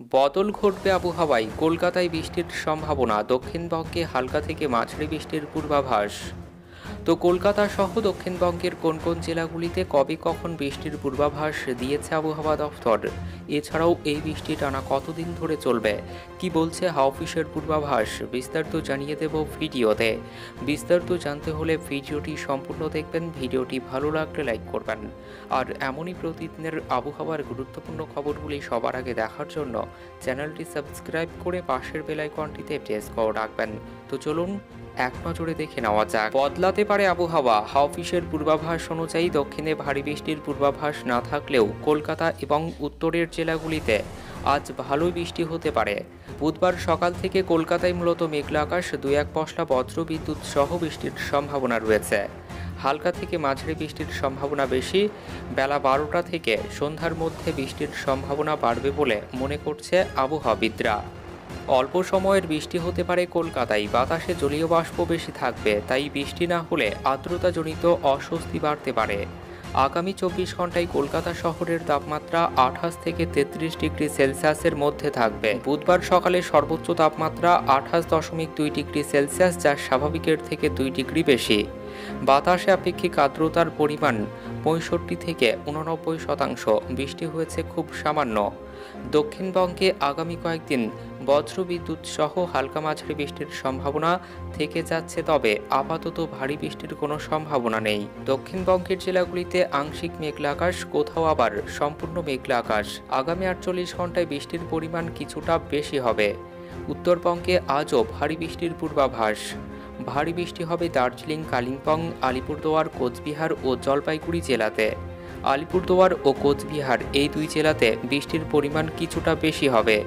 বদল ঘটবে আবহাওয়ায় কলকাতায় বৃষ্টির সম্ভাবনা দক্ষিণবঙ্গে হালকা থেকে মাঝারি বৃষ্টির পূর্বাভাস। তো কলকাতা সহ দক্ষিণবঙ্গের কোন কোন জেলাগুলিতে কবে কখন বৃষ্টির পূর্বাভাস দিয়েছে আবহাওয়া দফতর এছাড়াও এই বৃষ্টি টানা কতদিন ধরে চলবে? কি বলছে হাওয়া অফিসের পূর্বাভাস? বিস্তারিত জানিয়ে দেব ভিডিওতে। বিস্তারিত জানতে হলে ভিডিওটি সম্পূর্ণ দেখবেন, ভিডিওটি ভালো লাগলে লাইক করবেন। আর এমনই প্রতিদিনের আবহাওয়ার গুরুত্বপূর্ণ খবরগুলি সবার আগে দেখার জন্য চ্যানেলটি সাবস্ক্রাইব করে পাশের বেল আইকনটিতে প্রেস করে রাখবেন। তো চলুন এক নজরে দেখে নেওয়া যাক। বদলাতে পারে আবহাওয়া হাওয়া। অফিসের পূর্বাভাস অনুযায়ী দক্ষিণে ভারী বৃষ্টির পূর্বাভাস না থাকলেও কলকাতা এবং উত্তরের জেলাগুলিতে আজ ভালোই বৃষ্টি হতে পারে। বুধবার সকাল থেকে কলকাতায় মূলত মেঘলা আকাশ, দুই এক পশলা বজ্র বিদ্যুৎ সহ বৃষ্টির সম্ভাবনা রয়েছে। হালকা থেকে মাঝারি বৃষ্টির সম্ভাবনা বেশি। বেলা বারোটা থেকে সন্ধ্যার মধ্যে বৃষ্টির সম্ভাবনা বাড়বে বলে মনে করছে আবহাওয়াবিদরা। অল্প সময়ের বৃষ্টি হতে পারে কলকাতায়। বাতাসে জলীয় বাষ্প বেশি থাকবে, তাই বৃষ্টি না হলে আর্দ্রতাজনিত অস্বস্তি বাড়তে পারে। আগামী চব্বিশ ঘন্টায় কলকাতা শহরের তাপমাত্রা আঠাশ থেকে তেত্রিশ ডিগ্রি সেলসিয়াসের মধ্যে থাকবে। বুধবার সকালে সর্বোচ্চ তাপমাত্রা আঠাশ দশমিক দুই ডিগ্রি সেলসিয়াস, যা স্বাভাবিকের থেকে দুই ডিগ্রি বেশি। বাতাসে আপেক্ষিক আর্দ্রতার পরিমাণ পঁয়ষট্টি থেকে উননব্বই শতাংশ। বৃষ্টি হয়েছে খুব সামান্য। দক্ষিণবঙ্গে আগামী কয়েকদিন বজ্রবিদ্যুৎ সহ হালকা মাঝারি বৃষ্টির সম্ভাবনা থেকে যাচ্ছে, তবে আপাতত ভারী বৃষ্টির কোনো সম্ভাবনা নেই। দক্ষিণবঙ্গের জেলাগুলিতে আংশিক মেঘলা আকাশ, কোথাও আবার সম্পূর্ণ মেঘলা আকাশ। আগামী আটচল্লিশ ঘন্টায় বৃষ্টির পরিমাণ কিছুটা বেশি হবে। উত্তরবঙ্গে আজও ভারী বৃষ্টির পূর্বাভাস। ভারী বৃষ্টি হবে দার্জিলিং, কালিম্পং, আলিপুরদুয়ার, কোচবিহার ও জলপাইগুড়ি জেলাতে। আলিপুরদুয়ার ও কোচবিহার এই দুই জেলাতে বৃষ্টির পরিমাণ কিছুটা বেশি হবে।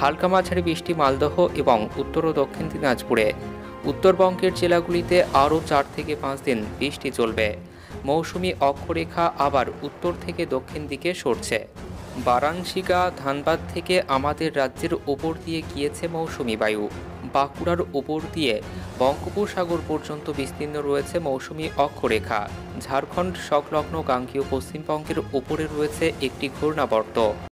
হালকা মাঝারি বৃষ্টি মালদহ এবং উত্তর ও দক্ষিণ দিনাজপুরে। উত্তরবঙ্গের জেলাগুলিতে আরও চার থেকে পাঁচ দিন বৃষ্টি চলবে। মৌসুমি অক্ষরেখা আবার উত্তর থেকে দক্ষিণ দিকে সরছে। বারাংশিকা ধানবাদ থেকে আমাদের রাজ্যের ওপর দিয়ে গিয়েছে মৌসুমি বায়ু। বাঁকুড়ার ওপর দিয়ে বঙ্গোপসাগর পর্যন্ত বিস্তীর্ণ রয়েছে মৌসুমী অক্ষরেখা। ঝাড়খণ্ড সংলগ্ন গাঙ্গীয় পশ্চিমবঙ্গের উপরে রয়েছে একটি ঘূর্ণাবর্ত।